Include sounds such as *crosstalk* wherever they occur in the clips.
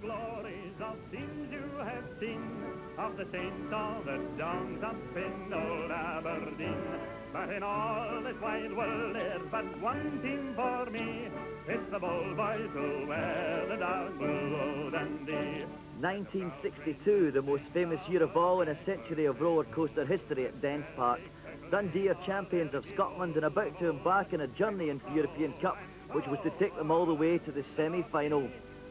glories of scenes you have seen, of the saints of the Dons up in old Aberdeen. But in all this wide world there's but one team for me. It's the bold boys who wear the dark blue Dundee. 1962, the most famous year of all in a century of roller coaster history at Dens Park. Dundee are champions of Scotland and about to embark on a journey into the European Cup, which was to take them all the way to the semi-final.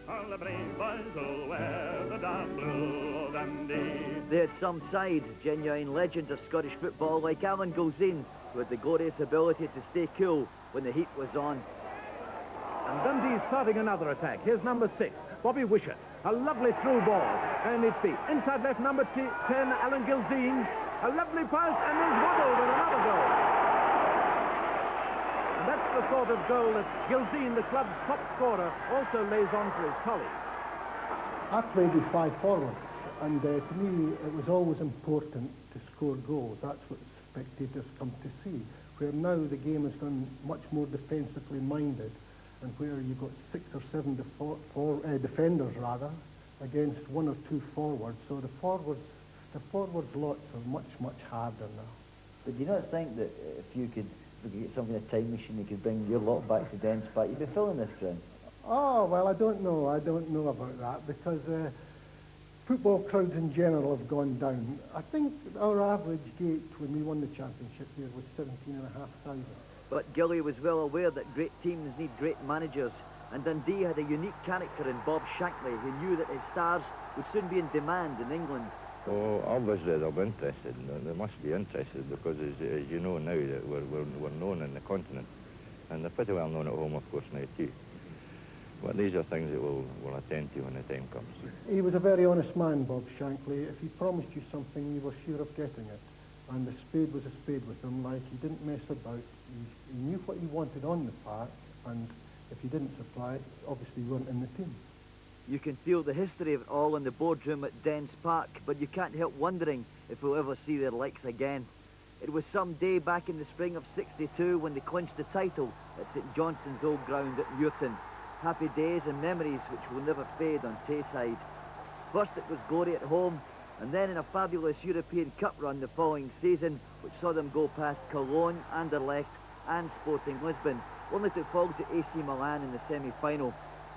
All the brave boys who wear the dark blue Dundee. They had some side, genuine legend of Scottish football like Alan Gilzean, who had the glorious ability to stay cool when the heat was on. And Dundee starting another attack. Here's number six, Bobby Wishart. A lovely through ball. And it's the inside left number 10, Alan Gilzean. A lovely pass and there's Waddell with another goal. And that's the sort of goal that Gilzean, the club's top scorer, also lays on for his colleagues. I played with five forwards, and uh, to me it was always important to score goals. That's what spectators come to see. Where now the game has gone much more defensively minded, and where you've got six or seven defo- for, uh, defenders rather against one or two forwards. So the forwards, the forwards lots are much much harder now. But do you not think that if you could, if you could get something, a time machine, you could bring your lot back to Dens Park, you'd be filling this ground? Oh, well, I don't know. I don't know about that because uh, football crowds in general have gone down. I think our average gate when we won the championship here was 17,500. But Gilly was well aware that great teams need great managers, and Dundee had a unique character in Bob Shankly, who knew that his stars would soon be in demand in England. Oh, obviously they'll be interested. They must be interested because, as, as you know now, that we're, we're, we're known in the continent. And they're pretty well known at home, of course, now too. But these are things that we'll, we'll attend to when the time comes. He was a very honest man, Bob Shankly. If he promised you something, you were sure of getting it. And the spade was a spade with him, like he didn't mess about. He, he knew what he wanted on the park, and if he didn't supply it, obviously you weren't in the team. You can feel the history of it all in the boardroom at Dens Park, but you can't help wondering if we'll ever see their likes again. It was some day back in the spring of 62 when they clinched the title at St Johnstone's old ground at Muirton. Happy days and memories which will never fade on Tayside. First it was glory at home, and then in a fabulous European Cup run the following season, which saw them go past Cologne, Anderlecht and Sporting Lisbon, only to fall to AC Milan in the semi-final.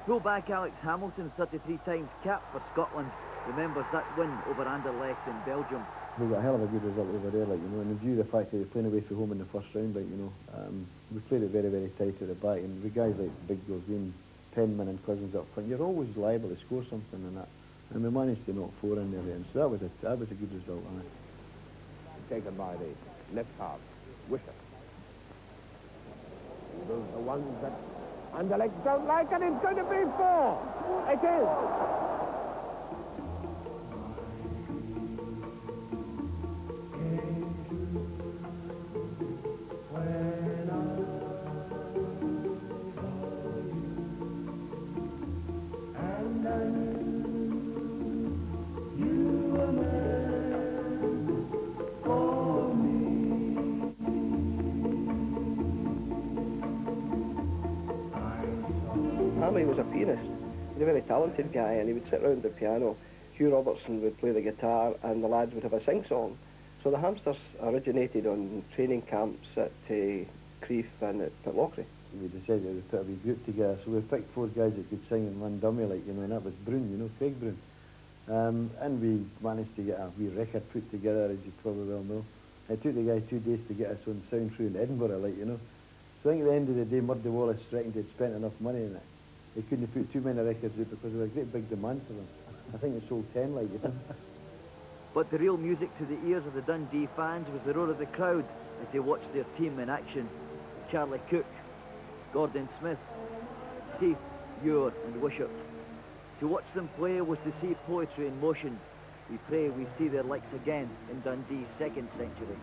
Fullback Alex Hamilton, 33 times cap for Scotland, remembers that win over Anderlecht in Belgium. We got a hell of a good result over there, like, you know, and in view of the fact that we're playing away from home in the first round, like, you know, um, we played it very, very tight at the back, and with guys like Big Gilzean, Penman and Cousins up front, you're always liable to score something in that. And we managed to knock four in there then, so that was a, that was a good result, aye. Taken by the left half, Wishart. Those are the ones that Anderlecht don't like, and it's going to be four. It is. Hammy was a pianist. He was a very talented guy, and he would sit round the piano. Hugh Robertson would play the guitar, and the lads would have a sing-song. So the Hamsters originated on training camps at uh, Crieff and at Pitlochry. We decided would put a wee group together, so we picked four guys that could sing and one dummy, like, you know, and that was Brune, you know, Craig Brune. Um, and we managed to get a wee record put together, as you probably well know. It took the guy two days to get us on sound through in Edinburgh, like, you know. So I think at the end of the day, Murdy Wallace reckoned he'd spent enough money in it. He couldn't have put too many records out because there was a great big demand for them. I think it sold 10, like, you. *laughs* But the real music to the ears of the Dundee fans was the roar of the crowd as they watched their team in action. Charlie Cooke, Gordon Smith, Seith, Ure and Wishart. To watch them play was to see poetry in motion. We pray we see their likes again in Dundee's second century.